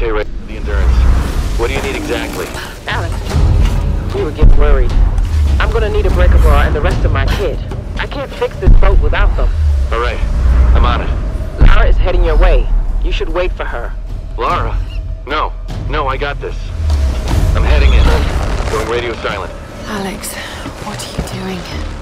okay right the Endurance. What do you need exactly? Alex, we were getting worried. I'm gonna need a breaker bar and the rest of my kid. I can't fix this boat without them. All right, I'm on it. Lara is heading your way. You should wait for her. Lara? No, no, I got this. I'm heading in. Going radio silent. Alex, what are you doing?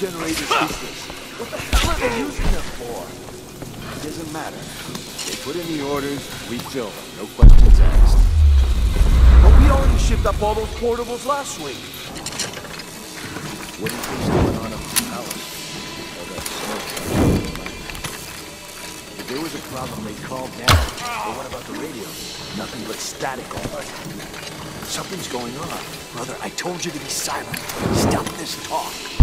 Recipe. How many generators ah! is this? What the hell are they using them for? It doesn't matter. They put in the orders, we fill them. No questions asked. But we already shipped up all those portables last week. What do you think's going on up at the palace? All that smoke. If there was a problem, they called now. But what about the radio? Nothing but static all the time. Something's going on. Brother, I told you to be silent. Stop this talk.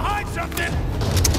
behind something!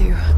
Yourself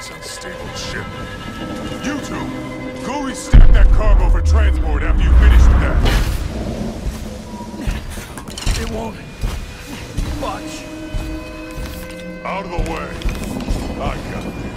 this unstable ship. You two, go restack that cargo for transport after you finish with that. It won't... Much. Out of the way. I got this.